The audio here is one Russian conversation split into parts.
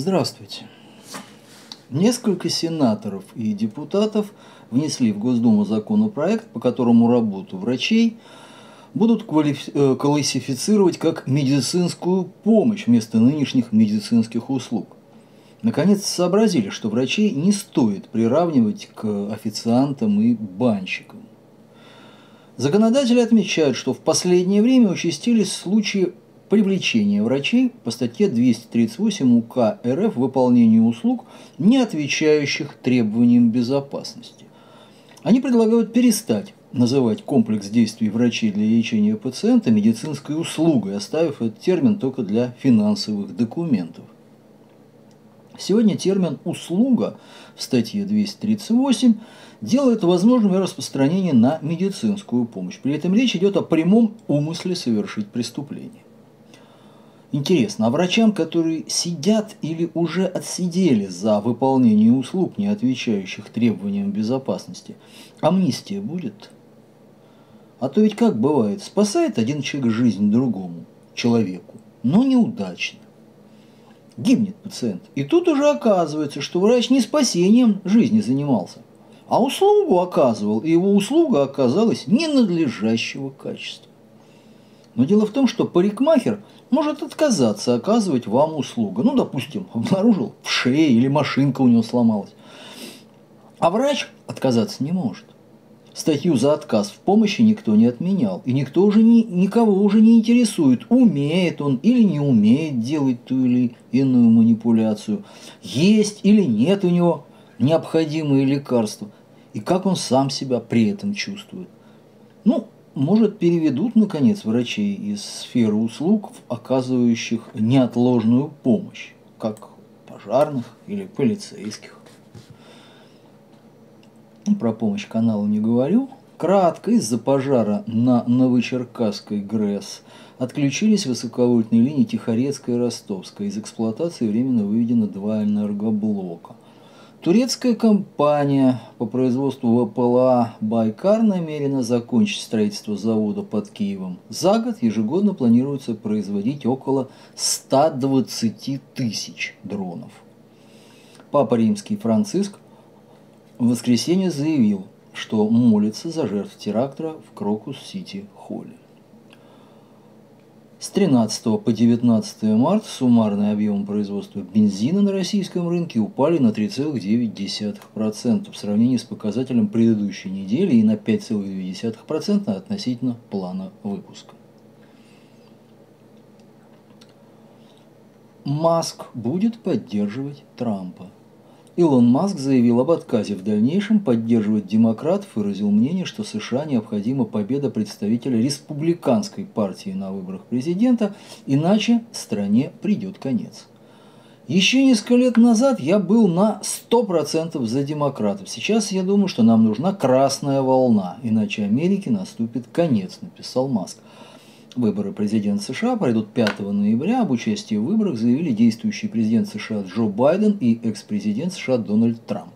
Здравствуйте. Несколько сенаторов и депутатов внесли в Госдуму законопроект, по которому работу врачей будут э, классифицировать как медицинскую помощь вместо нынешних медицинских услуг. Наконец сообразили, что врачей не стоит приравнивать к официантам и банщикам. Законодатели отмечают, что в последнее время участились случаи привлечения врачей по статье 238 УК РФ выполнению услуг, не отвечающих требованиям безопасности. Они предлагают перестать называть комплекс действий врачей для лечения пациента медицинской услугой, оставив этот термин только для финансовых документов. Сегодня термин «услуга» в статье 238 делает возможным распространение на медицинскую помощь. При этом речь идет о прямом умысле совершить преступление. Интересно, а врачам, которые сидят или уже отсидели за выполнение услуг, не отвечающих требованиям безопасности, амнистия будет? А то ведь как бывает, спасает один человек жизнь другому человеку, но неудачно. Гибнет пациент. И тут уже оказывается, что врач не спасением жизни занимался, а услугу оказывал, и его услуга оказалась ненадлежащего качества. Но дело в том, что парикмахер может отказаться оказывать вам услугу. Ну, допустим, обнаружил в шее или машинка у него сломалась. А врач отказаться не может. Статью за отказ в помощи никто не отменял. И никто уже не, никого уже не интересует, умеет он или не умеет делать ту или иную манипуляцию, есть или нет у него необходимые лекарства, и как он сам себя при этом чувствует. Ну, может, переведут, наконец, врачей из сферы услуг, оказывающих неотложную помощь, как пожарных или полицейских. Про помощь каналу не говорю. Кратко, из-за пожара на Новочеркасской ГРЭС отключились высоковольтные линии Тихорецкая и Ростовская. Из эксплуатации временно выведено два энергоблока – Турецкая компания по производству ВПЛА «Байкар» намерена закончить строительство завода под Киевом. За год ежегодно планируется производить около 120 тысяч дронов. Папа Римский Франциск в воскресенье заявил, что молится за жертв теракта в Крокус-Сити-Холле. С 13 по 19 марта суммарный объем производства бензина на российском рынке упали на 3,9% в сравнении с показателем предыдущей недели и на 5,2% относительно плана выпуска. Маск будет поддерживать Трампа. Илон Маск заявил об отказе в дальнейшем поддерживать демократов и выразил мнение, что США необходима победа представителя республиканской партии на выборах президента, иначе стране придет конец. Еще несколько лет назад я был на 100% за демократов. Сейчас я думаю, что нам нужна красная волна, иначе Америке наступит конец, написал Маск. Выборы президента США пройдут 5 ноября. Об участии в выборах заявили действующий президент США Джо Байден и экс-президент США Дональд Трамп.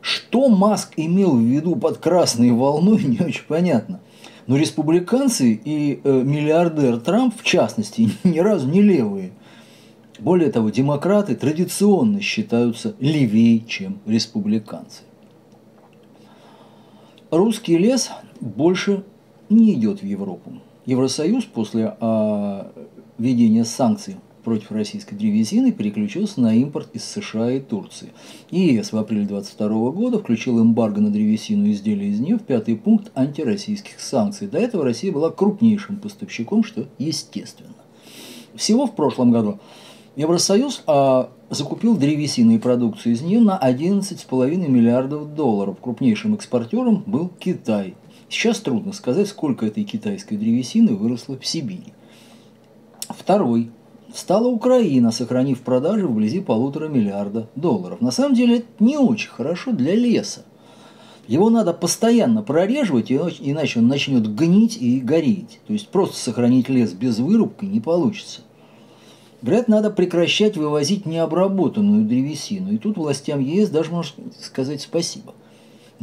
Что Маск имел в виду под красной волной, не очень понятно. Но республиканцы и э, миллиардер Трамп, в частности, ни разу не левые. Более того, демократы традиционно считаются левее, чем республиканцы. Русский лес больше не идет в Европу. Евросоюз после а, введения санкций против российской древесины переключился на импорт из США и Турции. ЕС в апреле 2022 года включил эмбарго на древесину и изделия из нее в пятый пункт антироссийских санкций. До этого Россия была крупнейшим поставщиком, что естественно. Всего в прошлом году Евросоюз а, закупил древесины и продукцию из нее на 11,5 миллиардов долларов. Крупнейшим экспортером был Китай Сейчас трудно сказать, сколько этой китайской древесины выросло в Сибири. Второй. Стала Украина, сохранив продажи вблизи полутора миллиарда долларов. На самом деле это не очень хорошо для леса. Его надо постоянно прореживать, иначе он начнет гнить и гореть. То есть просто сохранить лес без вырубки не получится. Говорят, надо прекращать вывозить необработанную древесину. И тут властям ЕС даже можно сказать спасибо.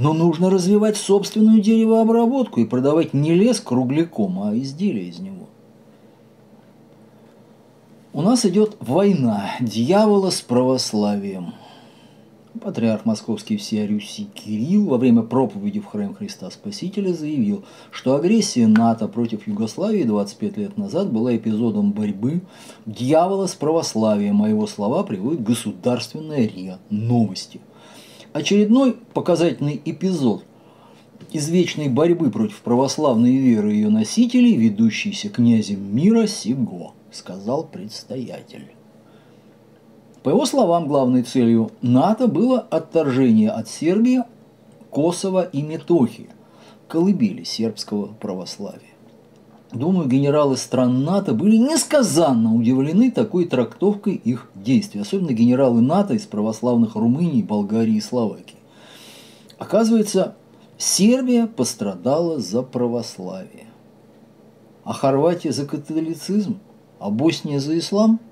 Но нужно развивать собственную деревообработку и продавать не лес кругляком, а изделия из него. У нас идет война дьявола с православием. Патриарх Московский всея Руси Кирилл во время проповеди в храм Христа Спасителя заявил, что агрессия НАТО против Югославии 25 лет назад была эпизодом борьбы дьявола с православием, а его слова приводит государственная РИА Новости. Очередной показательный эпизод извечной борьбы против православной веры ее носителей, ведущийся князем мира Сиго, сказал предстоятель. По его словам, главной целью НАТО было отторжение от Сербии, Косово и Метохии, колыбели сербского православия. Думаю, генералы стран НАТО были несказанно удивлены такой трактовкой их действий, особенно генералы НАТО из православных Румынии, Болгарии и Словакии. Оказывается, Сербия пострадала за православие, а Хорватия за католицизм, а Босния за ислам –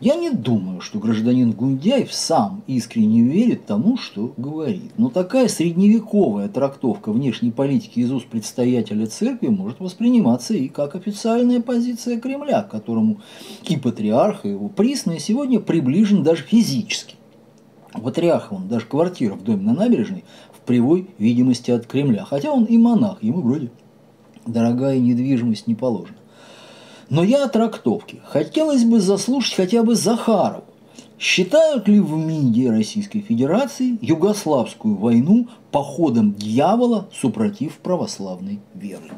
я не думаю, что гражданин Гундяев сам искренне верит тому, что говорит. Но такая средневековая трактовка внешней политики из уст предстоятеля церкви может восприниматься и как официальная позиция Кремля, к которому и патриарх, и его присные сегодня приближен даже физически. У патриарха он даже квартира в доме на набережной в прямой видимости от Кремля. Хотя он и монах, ему вроде дорогая недвижимость не положена. Но я о трактовке. Хотелось бы заслушать хотя бы Захарову. Считают ли в МИДе Российской Федерации Югославскую войну походом дьявола супротив православной веры?